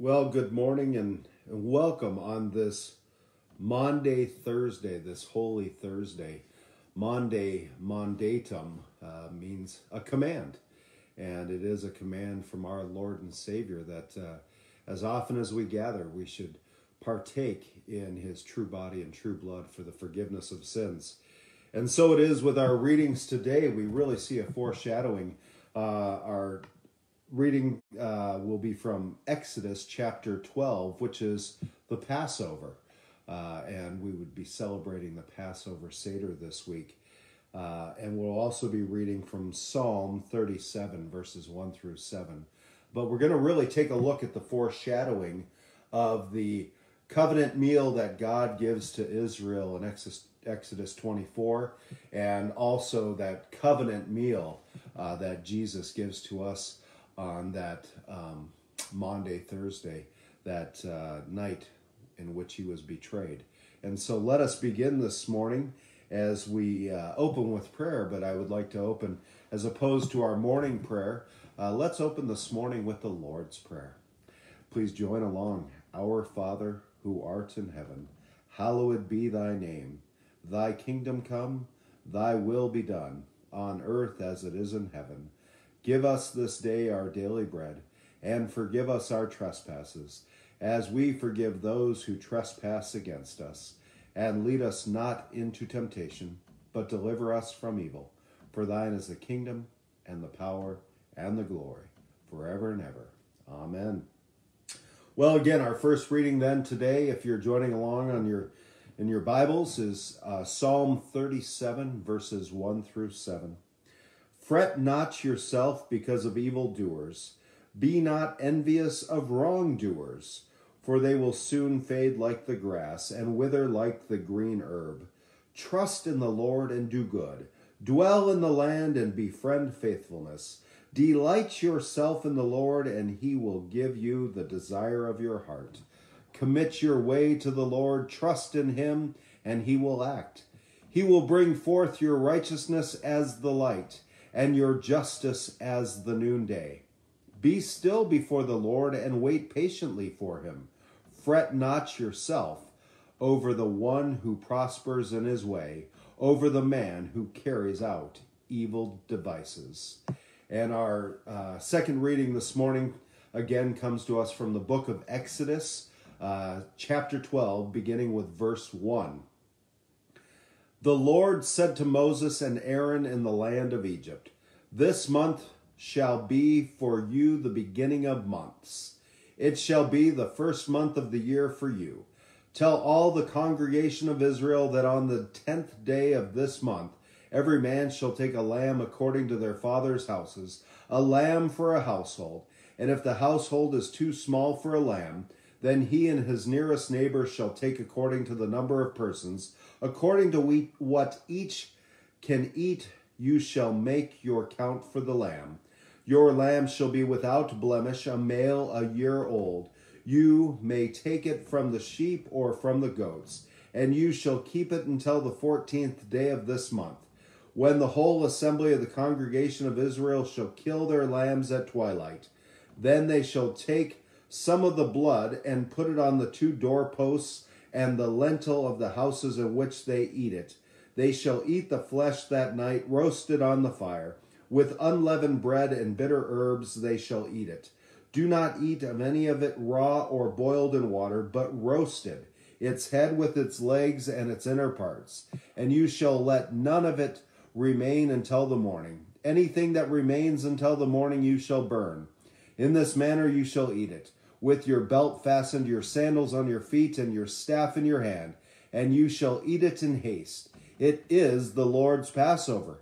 Well, good morning and welcome on this Maundy, Thursday, this Holy Thursday. Maundy, mandatum uh, means a command, and it is a command from our Lord and Savior that uh, as often as we gather, we should partake in his true body and true blood for the forgiveness of sins. And so it is with our readings today. We really see a foreshadowing. Uh, our reading uh, will be from Exodus chapter 12, which is the Passover. Uh, and we would be celebrating the Passover Seder this week. Uh, and we'll also be reading from Psalm 37, verses 1 through 7. But we're going to really take a look at the foreshadowing of the covenant meal that God gives to Israel in Exodus, Exodus 24, and also that covenant meal uh, that Jesus gives to us on that um, Maundy, Thursday, that uh, night in which he was betrayed. And so let us begin this morning as we uh, open with prayer, but I would like to open, as opposed to our morning prayer, uh, let's open this morning with the Lord's Prayer. Please join along. Our Father, who art in heaven, hallowed be thy name. Thy kingdom come, thy will be done, on earth as it is in heaven. Give us this day our daily bread, and forgive us our trespasses, as we forgive those who trespass against us. And lead us not into temptation, but deliver us from evil. For thine is the kingdom, and the power, and the glory, forever and ever. Amen. Well, again, our first reading then today, if you're joining along on your in your Bibles, is uh, Psalm 37, verses 1 through 7. Fret not yourself because of evildoers. Be not envious of wrongdoers, for they will soon fade like the grass and wither like the green herb. Trust in the Lord and do good. Dwell in the land and befriend faithfulness. Delight yourself in the Lord, and he will give you the desire of your heart. Commit your way to the Lord, trust in him, and he will act. He will bring forth your righteousness as the light and your justice as the noonday. Be still before the Lord and wait patiently for him. Fret not yourself over the one who prospers in his way, over the man who carries out evil devices. And our uh, second reading this morning again comes to us from the book of Exodus, uh, chapter 12, beginning with verse 1. The Lord said to Moses and Aaron in the land of Egypt, This month shall be for you the beginning of months. It shall be the first month of the year for you. Tell all the congregation of Israel that on the tenth day of this month every man shall take a lamb according to their father's houses, a lamb for a household. And if the household is too small for a lamb, then he and his nearest neighbor shall take according to the number of persons, according to what each can eat, you shall make your count for the lamb. Your lamb shall be without blemish, a male a year old. You may take it from the sheep or from the goats, and you shall keep it until the fourteenth day of this month, when the whole assembly of the congregation of Israel shall kill their lambs at twilight. Then they shall take some of the blood and put it on the two doorposts and the lintel of the houses in which they eat it. They shall eat the flesh that night, roasted on the fire. With unleavened bread and bitter herbs they shall eat it. Do not eat of any of it raw or boiled in water, but roasted, its head with its legs and its inner parts. And you shall let none of it remain until the morning. Anything that remains until the morning you shall burn. In this manner you shall eat it with your belt fastened, your sandals on your feet, and your staff in your hand, and you shall eat it in haste. It is the Lord's Passover.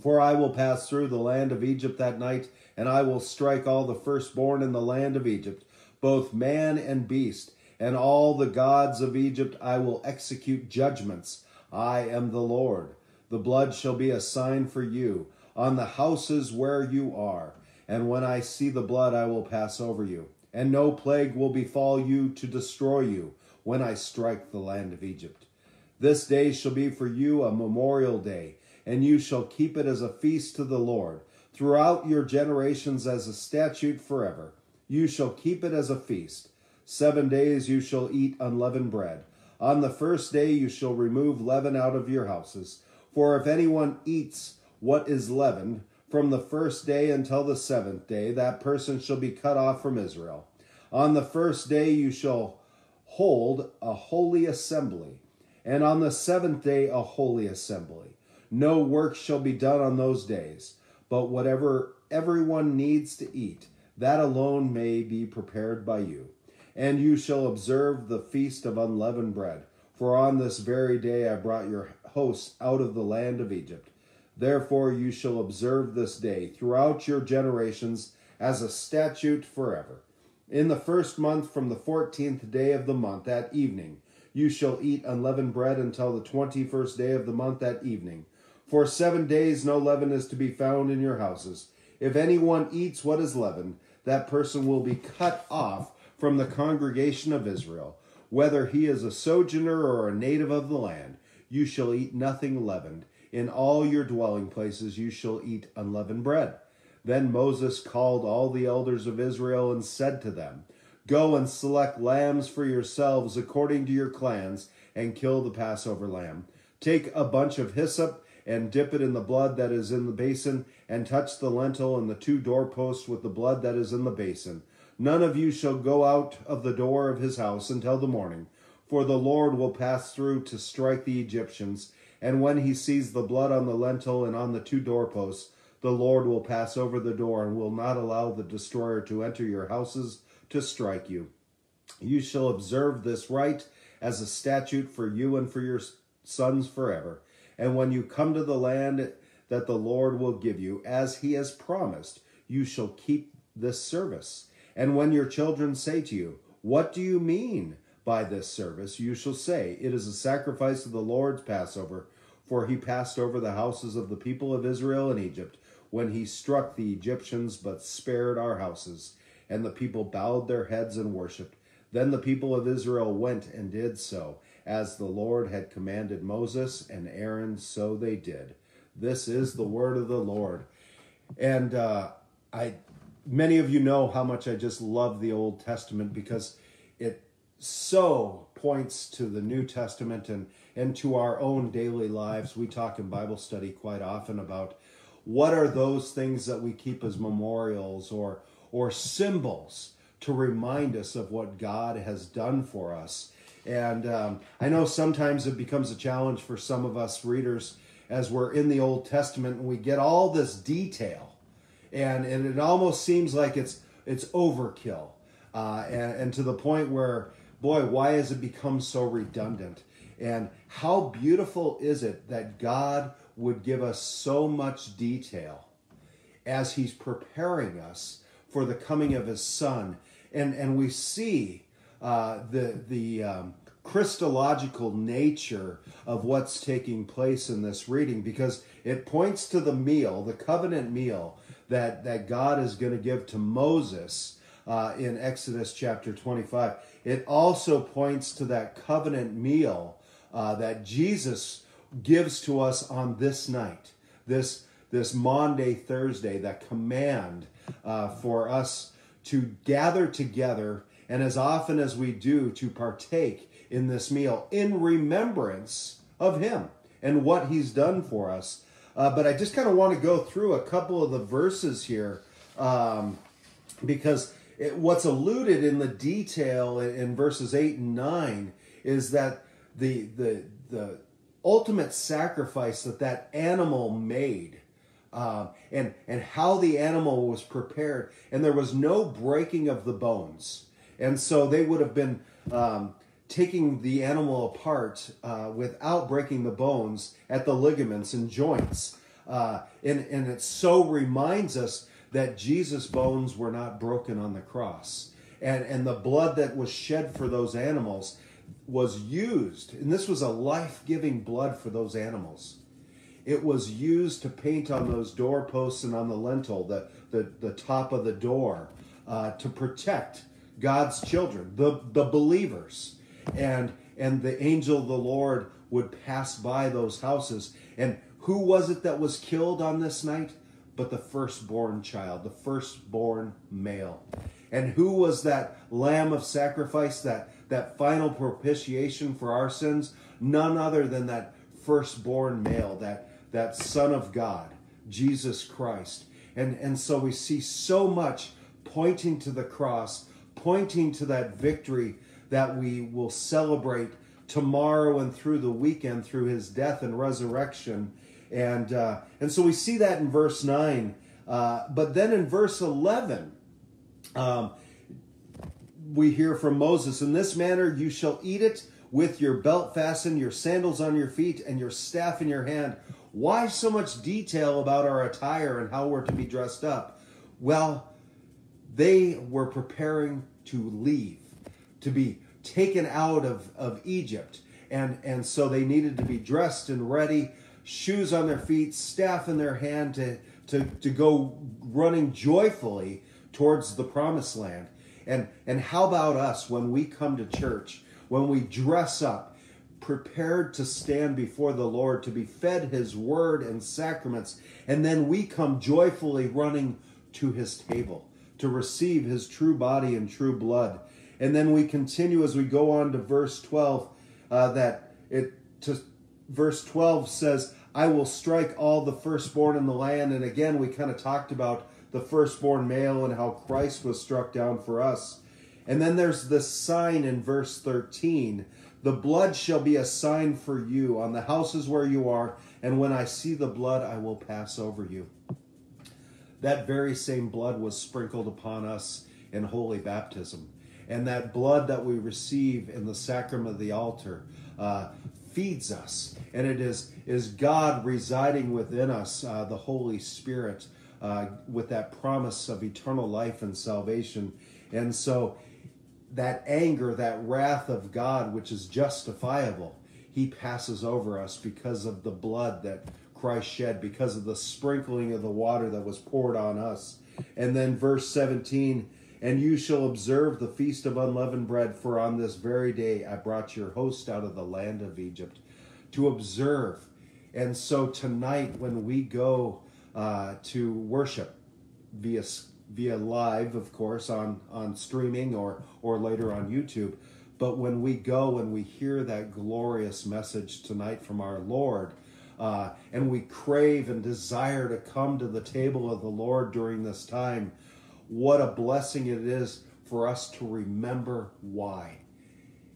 For I will pass through the land of Egypt that night, and I will strike all the firstborn in the land of Egypt, both man and beast, and all the gods of Egypt I will execute judgments. I am the Lord. The blood shall be a sign for you on the houses where you are, and when I see the blood, I will pass over you and no plague will befall you to destroy you when I strike the land of Egypt. This day shall be for you a memorial day, and you shall keep it as a feast to the Lord throughout your generations as a statute forever. you shall keep it as a feast. Seven days you shall eat unleavened bread. On the first day you shall remove leaven out of your houses. For if anyone eats what is leavened, from the first day until the seventh day, that person shall be cut off from Israel. On the first day you shall hold a holy assembly, and on the seventh day a holy assembly. No work shall be done on those days, but whatever everyone needs to eat, that alone may be prepared by you. And you shall observe the feast of unleavened bread. For on this very day I brought your hosts out of the land of Egypt. Therefore you shall observe this day throughout your generations as a statute forever. In the first month, from the fourteenth day of the month at evening, you shall eat unleavened bread until the twenty first day of the month at evening. For seven days no leaven is to be found in your houses. If anyone eats what is leavened, that person will be cut off from the congregation of Israel. Whether he is a sojourner or a native of the land, you shall eat nothing leavened. In all your dwelling places you shall eat unleavened bread. Then Moses called all the elders of Israel and said to them, Go and select lambs for yourselves according to your clans, and kill the Passover lamb. Take a bunch of hyssop and dip it in the blood that is in the basin, and touch the lintel and the two doorposts with the blood that is in the basin. None of you shall go out of the door of his house until the morning, for the Lord will pass through to strike the Egyptians. And when he sees the blood on the lintel and on the two doorposts, the Lord will pass over the door and will not allow the destroyer to enter your houses to strike you. You shall observe this rite as a statute for you and for your sons forever. And when you come to the land that the Lord will give you, as he has promised, you shall keep this service. And when your children say to you, What do you mean by this service? You shall say, It is a sacrifice of the Lord's Passover, for he passed over the houses of the people of Israel in Egypt when he struck the Egyptians, but spared our houses. And the people bowed their heads and worshipped. Then the people of Israel went and did so as the Lord had commanded Moses and Aaron, so they did. This is the word of the Lord. And uh, I, many of you know how much I just love the Old Testament because it so points to the New Testament and and to our own daily lives. We talk in Bible study quite often about what are those things that we keep as memorials or or symbols to remind us of what God has done for us and um, I know sometimes it becomes a challenge for some of us readers as we're in the Old Testament and we get all this detail, and and it almost seems like it's it's overkill, uh, and, and to the point where boy, why has it become so redundant? And how beautiful is it that God would give us so much detail as He's preparing us for the coming of His Son, and and we see uh, the the um, Christological nature of what's taking place in this reading because it points to the meal, the covenant meal that that God is going to give to Moses uh, in Exodus chapter 25. It also points to that covenant meal uh, that Jesus gives to us on this night, this this Maundy Thursday, that command uh, for us to gather together and as often as we do to partake in this meal in remembrance of him and what he's done for us. Uh, but I just kind of want to go through a couple of the verses here um, because it, what's alluded in the detail in, in verses 8 and 9 is that the, the, the ultimate sacrifice that that animal made uh, and, and how the animal was prepared, and there was no breaking of the bones. And so they would have been um, taking the animal apart uh, without breaking the bones at the ligaments and joints. Uh, and, and it so reminds us that Jesus' bones were not broken on the cross. And, and the blood that was shed for those animals was used, and this was a life giving blood for those animals. It was used to paint on those doorposts and on the lintel, the, the, the top of the door, uh, to protect God's children, the, the believers. And and the angel of the Lord would pass by those houses. And who was it that was killed on this night? But the firstborn child, the firstborn male. And who was that lamb of sacrifice, that, that final propitiation for our sins? None other than that firstborn male, that, that Son of God, Jesus Christ. And, and so we see so much pointing to the cross, pointing to that victory that we will celebrate tomorrow and through the weekend through his death and resurrection. And, uh, and so we see that in verse 9. Uh, but then in verse 11, um, we hear from Moses, In this manner you shall eat it with your belt fastened, your sandals on your feet, and your staff in your hand. Why so much detail about our attire and how we're to be dressed up? Well, they were preparing to leave, to be taken out of, of Egypt. And, and so they needed to be dressed and ready, shoes on their feet, staff in their hand to, to, to go running joyfully towards the promised land. And, and how about us when we come to church, when we dress up, prepared to stand before the Lord, to be fed his word and sacraments, and then we come joyfully running to his table to receive his true body and true blood. And then we continue as we go on to verse 12, uh, that it to verse 12 says, I will strike all the firstborn in the land. And again, we kind of talked about the firstborn male and how Christ was struck down for us. And then there's this sign in verse 13 The blood shall be a sign for you on the houses where you are, and when I see the blood, I will pass over you. That very same blood was sprinkled upon us in holy baptism. And that blood that we receive in the sacrament of the altar uh, feeds us. And it is, is God residing within us, uh, the Holy Spirit, uh, with that promise of eternal life and salvation. And so that anger, that wrath of God, which is justifiable, he passes over us because of the blood that Christ shed because of the sprinkling of the water that was poured on us. And then verse 17, and you shall observe the feast of unleavened bread, for on this very day I brought your host out of the land of Egypt to observe. And so tonight, when we go uh, to worship via via live, of course, on on streaming or or later on YouTube, but when we go and we hear that glorious message tonight from our Lord, uh, and we crave and desire to come to the table of the Lord during this time, what a blessing it is for us to remember why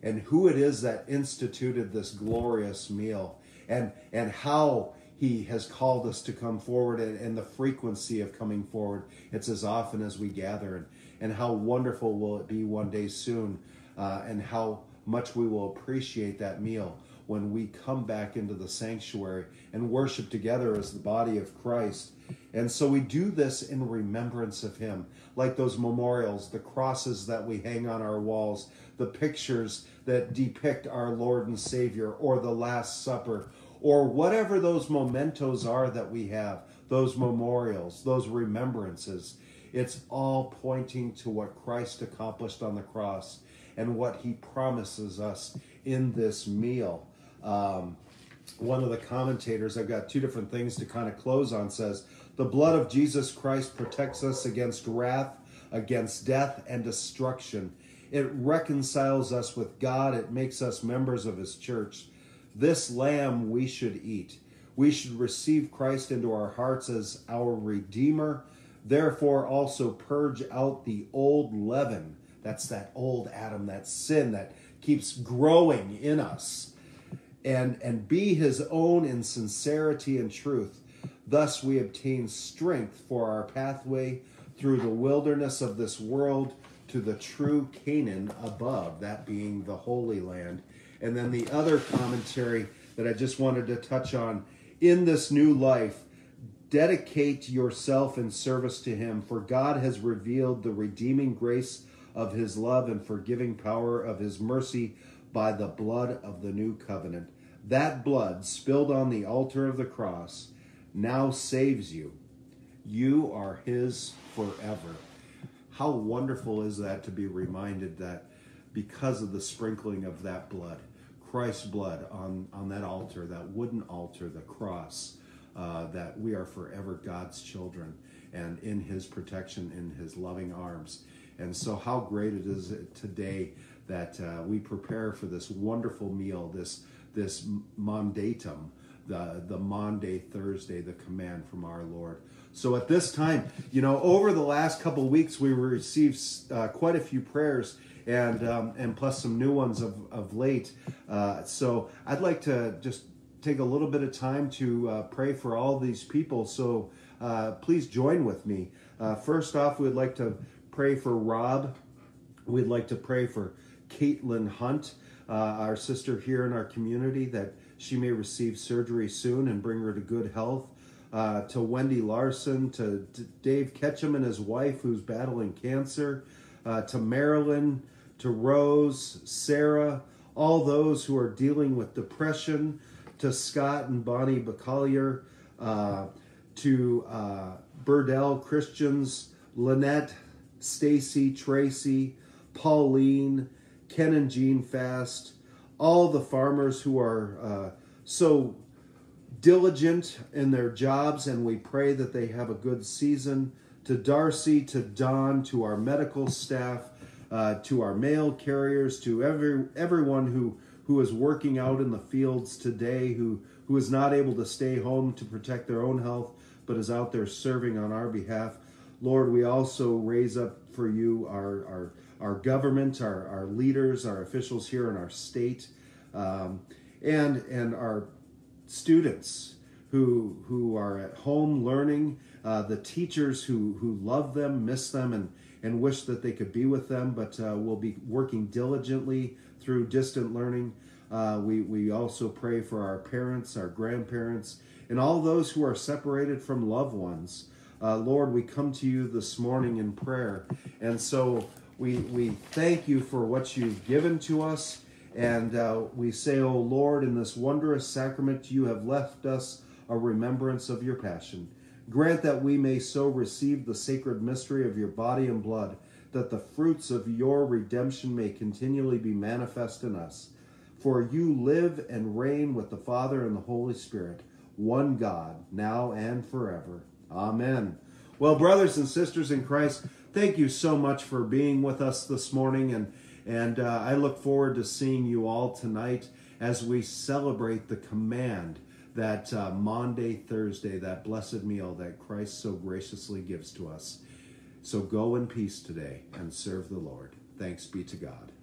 and who it is that instituted this glorious meal and and how he has called us to come forward and, and, the frequency of coming forward. It's as often as we gather and, and how wonderful will it be one day soon uh, and how much we will appreciate that meal when we come back into the sanctuary and worship together as the body of Christ. And so we do this in remembrance of him, like those memorials, the crosses that we hang on our walls, the pictures that depict our Lord and Savior, or the Last Supper, or whatever those mementos are that we have, those memorials, those remembrances. It's all pointing to what Christ accomplished on the cross and what he promises us in this meal. Um, one of the commentators, I've got two different things to kind of close on, says, The blood of Jesus Christ protects us against wrath, against death, and destruction. It reconciles us with God, it makes us members of His church. This lamb we should eat. We should receive Christ into our hearts as our Redeemer. Therefore, also purge out the old leaven. That's that old Adam, that sin that keeps growing in us and, and be his own in sincerity and truth. Thus we obtain strength for our pathway through the wilderness of this world to the true Canaan above, that being the Holy Land. And then the other commentary that I just wanted to touch on in this new life, dedicate yourself in service to Him, for God has revealed the redeeming grace of His love and forgiving power of His mercy by the blood of the new covenant. That blood spilled on the altar of the cross now saves you. You are His forever. How wonderful is that to be reminded that because of the sprinkling of that blood, Christ's blood on, on that altar, that wooden altar, the cross, uh, that we are forever God's children and in His protection, in His loving arms. And so, how great it is today that uh, we prepare for this wonderful meal, this this mandatum, the the Maundy Thursday, the command from our Lord. So at this time, you know, over the last couple weeks, we received uh, quite a few prayers and um, and plus some new ones of of late. Uh, so I'd like to just take a little bit of time to uh, pray for all these people. So uh, please join with me. Uh, first off, we'd like to pray for Rob. We'd like to pray for Caitlin Hunt, uh, our sister here in our community, that she may receive surgery soon and bring her to good health. Uh, to Wendy Larson, to, to, Dave Ketchum and his wife who's battling cancer, uh, to Marilyn, to Rose, Sarah, all those who are dealing with depression, to Scott and Bonnie Bacallier, uh, to uh, Burdell Christians, Lynette, Stacy, Tracy, Pauline, Ken and Jean Fast, all the farmers who are uh, so diligent in their jobs, and we pray that they have a good season. To Darcy, to Don, to our medical staff, uh, to our mail carriers, to every everyone who who is working out in the fields today, who who is not able to stay home to protect their own health, but is out there serving on our behalf. Lord, we also raise up for you our our our government, our, our leaders, our officials here in our state, um, and and our students who who are at home learning, uh, the teachers who who love them, miss them, and and wish that they could be with them, but uh, will be working diligently through distant learning. Uh, we we also pray for our parents, our grandparents, and all those who are separated from loved ones. Uh, Lord, we come to you this morning in prayer, and so we we thank you for what you've given to us. And uh, we say, O oh Lord, in this wondrous sacrament, you have left us a remembrance of your passion. Grant that we may so receive the sacred mystery of your body and blood, that the fruits of your redemption may continually be manifest in us. For you live and reign with the Father and the Holy Spirit, one God, now and forever. Amen. Well, brothers and sisters in Christ, thank you so much for being with us this morning and and uh, I look forward to seeing you all tonight as we celebrate the command that uh, Maundy Thursday, that blessed meal that Christ so graciously gives to us. So go in peace today and serve the Lord. Thanks be to God.